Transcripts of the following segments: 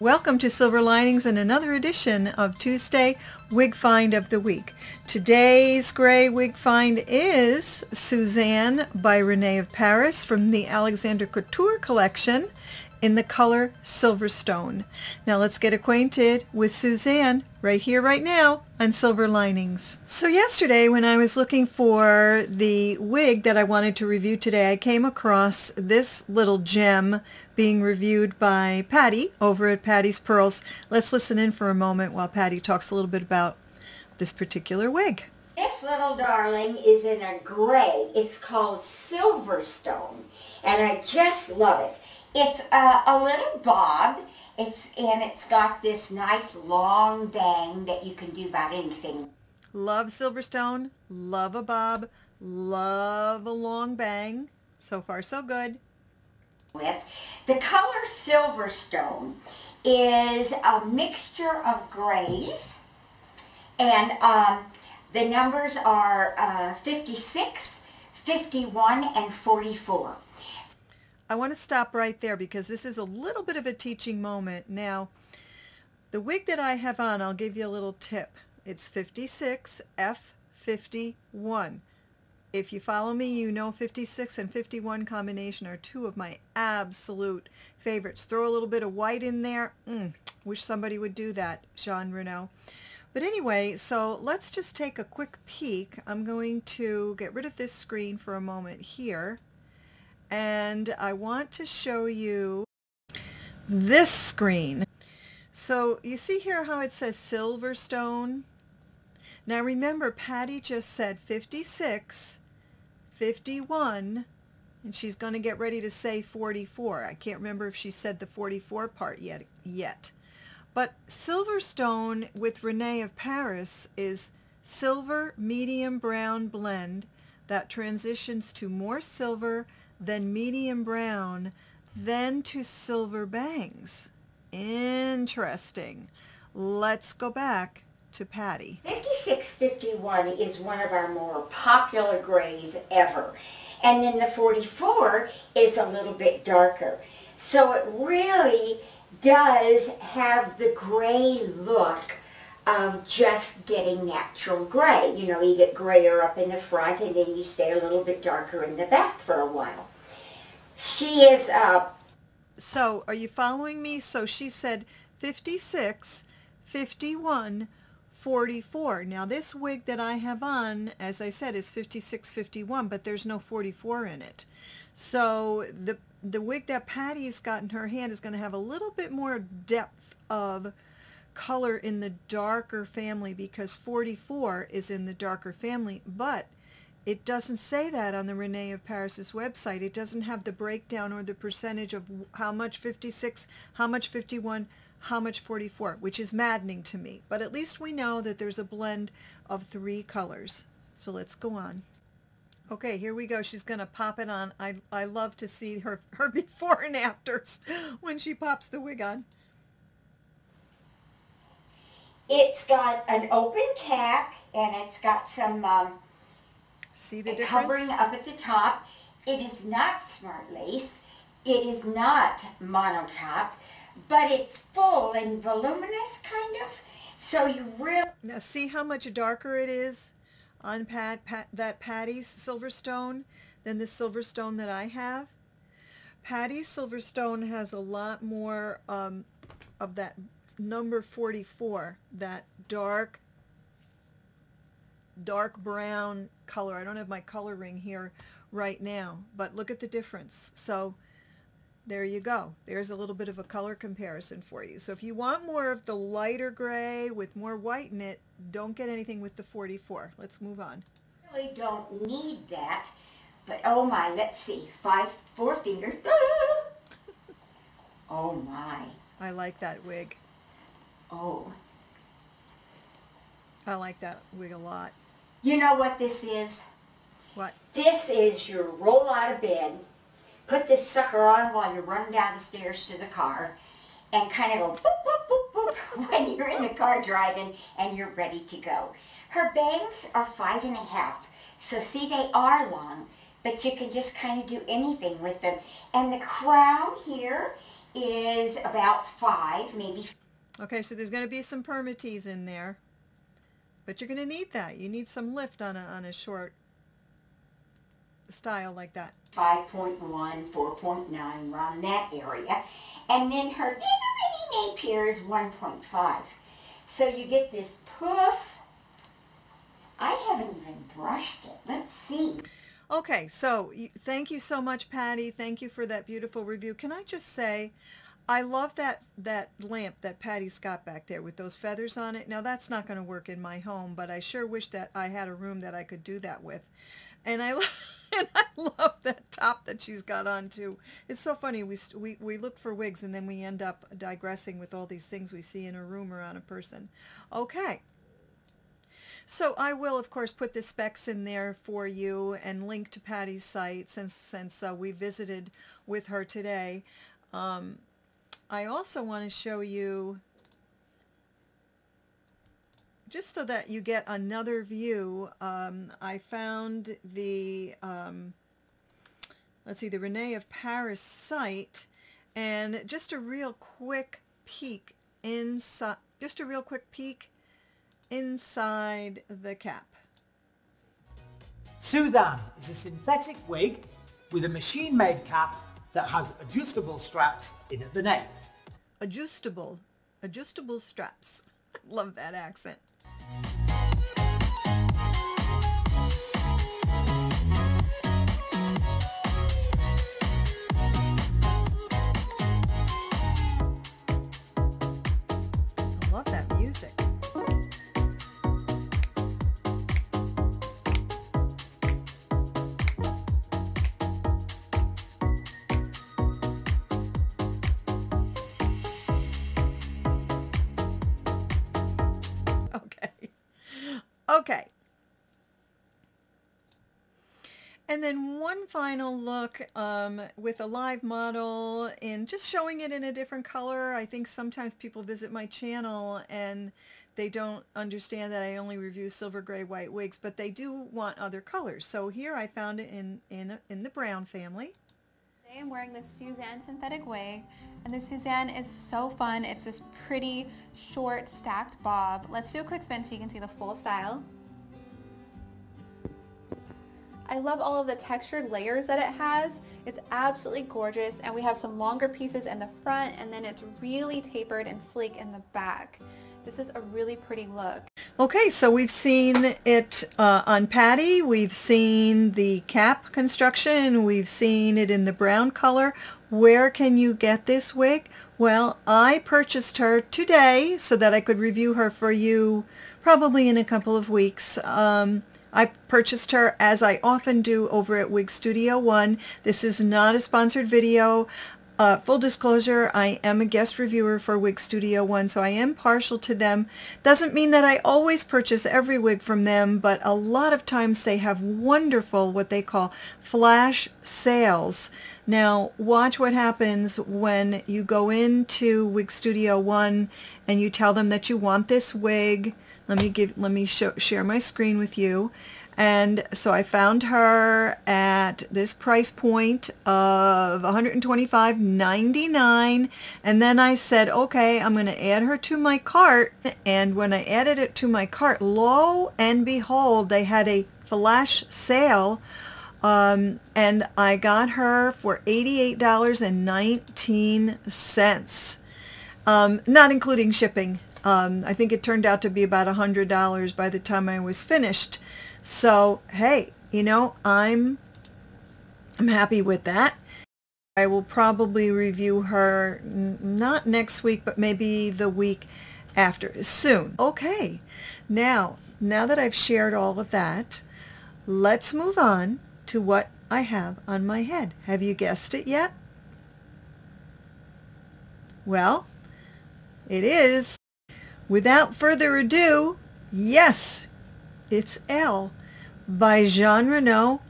Welcome to Silver Linings and another edition of Tuesday Wig Find of the Week. Today's gray wig find is Susanne by Rene of Paris from the Alexander Couture collection in the color Silverstone. Now let's get acquainted with Susanne right here, right now on Silver Linings. So yesterday when I was looking for the wig that I wanted to review today, I came across this little gem being reviewed by Pattie over at Pattie's Pearls. Let's listen in for a moment while Pattie talks a little bit about this particular wig. This little darling is in a gray. It's called Silverstone, and I just love it. It's a, a little bob. It's and it's got this nice long bang that you can do about anything. Love Silverstone, love a bob, love a long bang. So far so good. With the color Silverstone is a mixture of grays and um, the numbers are uh, 56, 51, and 44. I want to stop right there because this is a little bit of a teaching moment. Now, the wig that I have on, I'll give you a little tip. It's 56 F51. If you follow me, you know 56 and 51 combination are two of my absolute favorites. Throw a little bit of white in there. Mm, wish somebody would do that, Jon Renau. But anyway, so let's just take a quick peek. I'm going to get rid of this screen for a moment here and I want to show you this screen. So you see here how it says Silverstone? Now remember Pattie just said 56, 51, and she's going to get ready to say 44. I can't remember if she said the 44 part yet. yet. But Silverstone with Rene of Paris is silver medium brown blend that transitions to more silver then medium brown, then to silver bangs. Interesting. Let's go back to Pattie. 5651 is one of our more popular grays ever. And then the 44 is a little bit darker. So it really does have the gray look of just getting natural gray. You know, you get grayer up in the front and then you stay a little bit darker in the back for a while. She is uh So, are you following me? So she said 56, 51, 44. Now this wig that I have on, as I said, is 56, 51, but there's no 44 in it. So the the wig that Pattie's got in her hand is going to have a little bit more depth of color in the darker family because 44 is in the darker family, but it doesn't say that on the Rene of Paris's website. It doesn't have the breakdown or the percentage of how much 56, how much 51, how much 44, which is maddening to me. But at least we know that there's a blend of three colors. So let's go on. Okay, here we go. She's going to pop it on. I, I love to see her, her before and afters when she pops the wig on. It's got an open cap and it's got some um, See the difference? Covering up at the top. It is not smart lace. It is not monotop, but it's full and voluminous kind of. So you really... Now see how much darker it is on Pat, Pat, that Pattie's Silverstone than the Silverstone that I have? Pattie's Silverstone has a lot more um, of that number 44, that dark dark brown color. I don't have my color ring here right now, but look at the difference. So there you go. There's a little bit of a color comparison for you. So if you want more of the lighter gray with more white in it, don't get anything with the 44. Let's move on. Really don't need that, but oh my, let's see, five, four fingers. oh my. I like that wig. Oh. I like that wig a lot. You know what this is? What? This is your roll out of bed, put this sucker on while you're running down the stairs to the car, and kind of go boop, boop, boop, boop when you're in the car driving and you're ready to go. Her bangs are five and a half, so see they are long, but you can just kind of do anything with them. And the crown here is about five, maybe. Okay, so there's going to be some permatease in there. But you're going to need that. You need some lift on a, on a short style like that. 5.1, 4.9, around that area. And then her little mini Napier is 1.5. So you get this poof. I haven't even brushed it. Let's see. Okay, so thank you so much, Pattie. Thank you for that beautiful review. Can I just say, I love that that lamp that Pattie's got back there with those feathers on it. Now that's not going to work in my home, but I sure wish that I had a room that I could do that with. And I and I love that top that she's got on too. It's so funny. We we we look for wigs and then we end up digressing with all these things we see in a room or on a person. Okay. So I will, of course, put the specs in there for you and link to Pattie's site since since uh, we visited with her today. Um, I also want to show you, just so that you get another view, um, I found the, um, let's see, the Rene of Paris site, and just a real quick peek inside, just a real quick peek inside the cap. Susanne is a synthetic wig with a machine-made cap that has adjustable straps in at the neck. Adjustable, adjustable straps. Love that accent. Okay. And then one final look um, with a live model and just showing it in a different color. I think sometimes people visit my channel and they don't understand that I only review silver gray white wigs, but they do want other colors. So here I found it in, in, in the brown family. Today I'm wearing this Susanne synthetic wig and the Susanne is so fun. It's this pretty short stacked bob. Let's do a quick spin so you can see the full style. I love all of the textured layers that it has. It's absolutely gorgeous and we have some longer pieces in the front and then it's really tapered and sleek in the back. This is a really pretty look. Okay, so we've seen it uh, on Pattie. We've seen the cap construction. We've seen it in the brown color. Where can you get this wig? Well, I purchased her today so that I could review her for you probably in a couple of weeks. Um, I purchased her as I often do over at Wig Studio One. This is not a sponsored video. Uh, full disclosure, I am a guest reviewer for Wig Studio One, so I am partial to them. Doesn't mean that I always purchase every wig from them, but a lot of times they have wonderful, what they call flash sales. Now, watch what happens when you go into Wig Studio One and you tell them that you want this wig let me give, let me show, share my screen with you. And so I found her at this price point of $125.99. And then I said, okay, I'm going to add her to my cart. And when I added it to my cart, lo and behold, they had a flash sale. Um, and I got her for $88.19, um, not including shipping. Um, I think it turned out to be about $100 by the time I was finished. So, hey, you know, I'm, I'm happy with that. I will probably review her not next week, but maybe the week after, soon. Okay, now, now that I've shared all of that, let's move on to what I have on my head. Have you guessed it yet? Well, it is Without further ado, yes, it's Elle by Jon Renau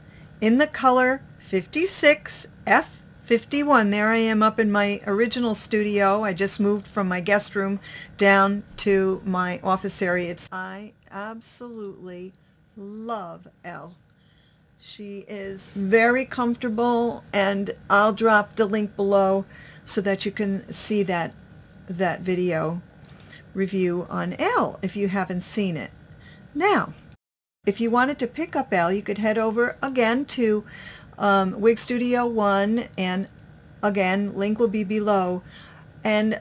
in the color 56 F51. There I am up in my original studio. I just moved from my guest room down to my office area. It's, I absolutely love Elle. She is very comfortable and I'll drop the link below so that you can see that that video review on Elle if you haven't seen it. Now, if you wanted to pick up Elle, you could head over again to um, Wig Studio One, and again, link will be below. And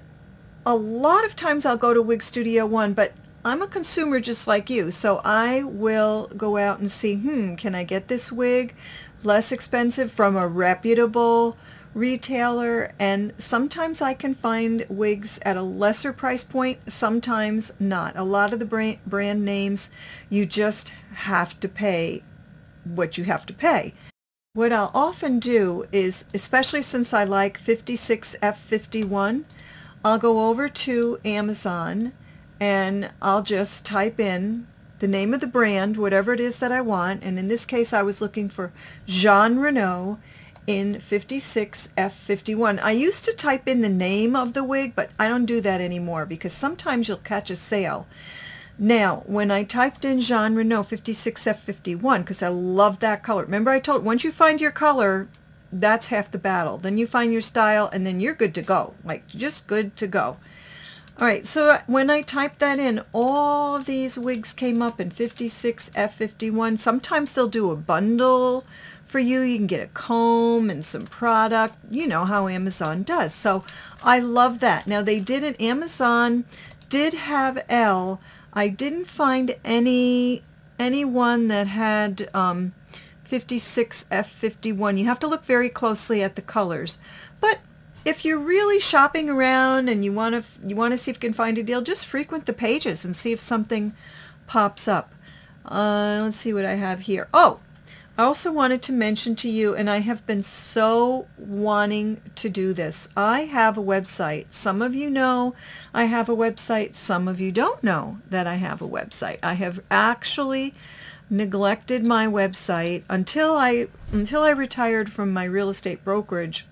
a lot of times I'll go to Wig Studio One, but I'm a consumer just like you, so I will go out and see, hmm, can I get this wig less expensive from a reputable retailer? And sometimes I can find wigs at a lesser price point, sometimes not. A lot of the brand, brand names, you just have to pay what you have to pay. What I'll often do is, especially since I like 56F51, I'll go over to Amazon and I'll just type in the name of the brand, whatever it is that I want. And in this case, I was looking for Jon Renau in 56F51. I used to type in the name of the wig, but I don't do that anymore because sometimes you'll catch a sale. Now, when I typed in Jon Renau 56F51, because I love that color. Remember I told, once you find your color, that's half the battle. Then you find your style, and then you're good to go. Like, just good to go. All right, so uh, when I typed that in, all these wigs came up in 56 F51. Sometimes they'll do a bundle for you. You can get a comb and some product. You know how Amazon does. So I love that. Now they did an Amazon did have Elle. I didn't find any anyone that had um, 56 F51. You have to look very closely at the colors. But if you're really shopping around and you want to you want to see if you can find a deal, just frequent the pages and see if something pops up. Uh, let's see what I have here. Oh, I also wanted to mention to you, and I have been so wanting to do this. I have a website. Some of you know I have a website. Some of you don't know that I have a website. I have actually neglected my website until I until I retired from my real estate brokerage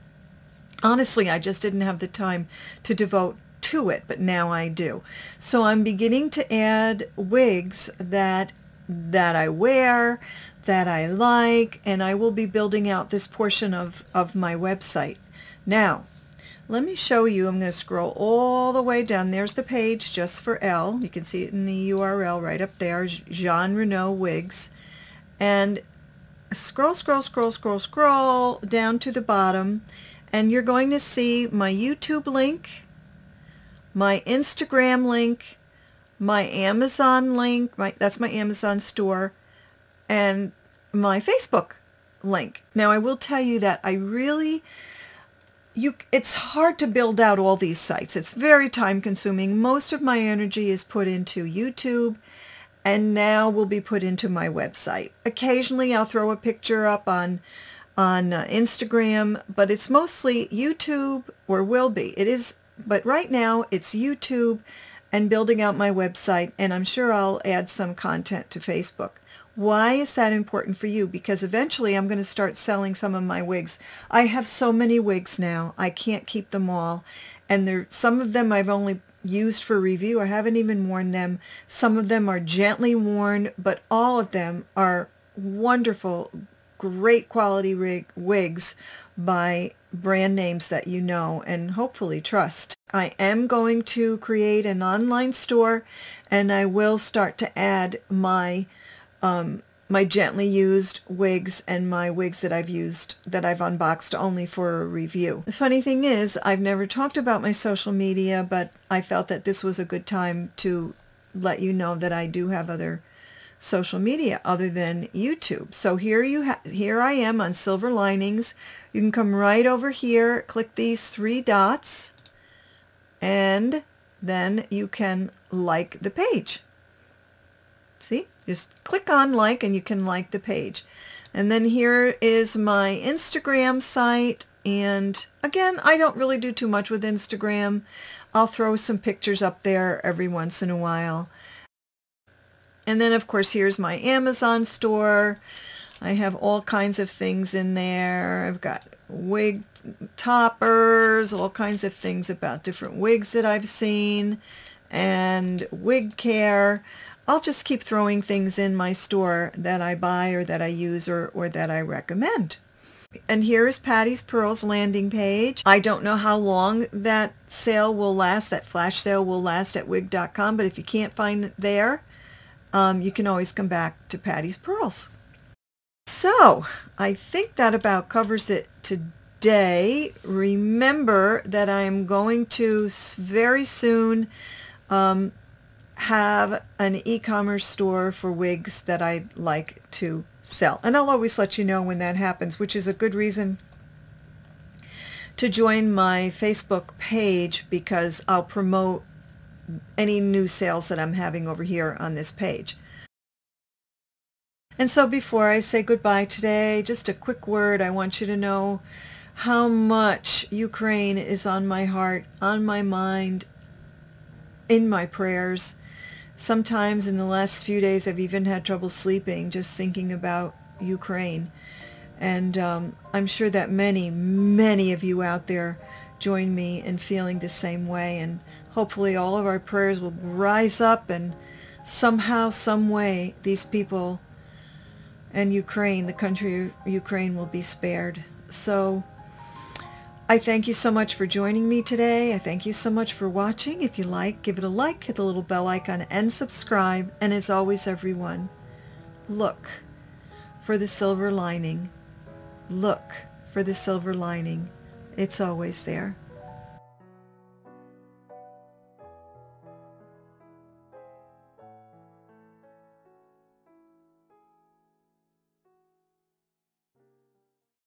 honestly, I just didn't have the time to devote to it, but now I do. So I'm beginning to add wigs that that I wear, that I like, and I will be building out this portion of, of my website. Now, let me show you. I'm going to scroll all the way down. There's the page just for Elle. You can see it in the URL right up there, Jon Renau Wigs. And scroll, scroll, scroll, scroll, scroll down to the bottom and you're going to see my YouTube link, my Instagram link, my Amazon link, my, that's my Amazon store, and my Facebook link. Now I will tell you that I really you it's hard to build out all these sites. It's very time consuming. Most of my energy is put into YouTube and now will be put into my website. Occasionally I'll throw a picture up on on uh, Instagram, but it's mostly YouTube or will be. It is, but right now it's YouTube and building out my website, and I'm sure I'll add some content to Facebook. Why is that important for you? Because eventually I'm going to start selling some of my wigs. I have so many wigs now. I can't keep them all. And there, some of them I've only used for review. I haven't even worn them. Some of them are gently worn, but all of them are wonderful, great quality rig, wigs by brand names that you know and hopefully trust. I am going to create an online store and I will start to add my um, my gently used wigs and my wigs that I've used that I've unboxed only for a review. The funny thing is I've never talked about my social media but I felt that this was a good time to let you know that I do have other social media other than YouTube. So here you here I am on Silver Linings. You can come right over here, click these three dots, and then you can like the page. See? Just click on like and you can like the page. And then here is my Instagram site. And again, I don't really do too much with Instagram. I'll throw some pictures up there every once in a while. And then of course here's my Amazon store. I have all kinds of things in there. I've got wig toppers, all kinds of things about different wigs that I've seen and wig care. I'll just keep throwing things in my store that I buy or that I use or, or that I recommend. And here is Pattie's Pearls landing page. I don't know how long that sale will last, that flash sale will last at wig.com, but if you can't find it there, um, you can always come back to Pattie's Pearls. So I think that about covers it today. Remember that I'm going to very soon um, have an e-commerce store for wigs that I'd like to sell. And I'll always let you know when that happens, which is a good reason to join my Facebook page because I'll promote any new sales that I'm having over here on this page. And so before I say goodbye today, just a quick word. I want you to know how much Ukraine is on my heart, on my mind, in my prayers. Sometimes in the last few days I've even had trouble sleeping just thinking about Ukraine. And um, I'm sure that many, many of you out there join me in feeling the same way. And hopefully all of our prayers will rise up and somehow, some way, these people and Ukraine, the country of Ukraine, will be spared. So I thank you so much for joining me today. I thank you so much for watching. If you like, give it a like, hit the little bell icon, and subscribe. And as always, everyone, look for the silver lining. Look for the silver lining. It's always there.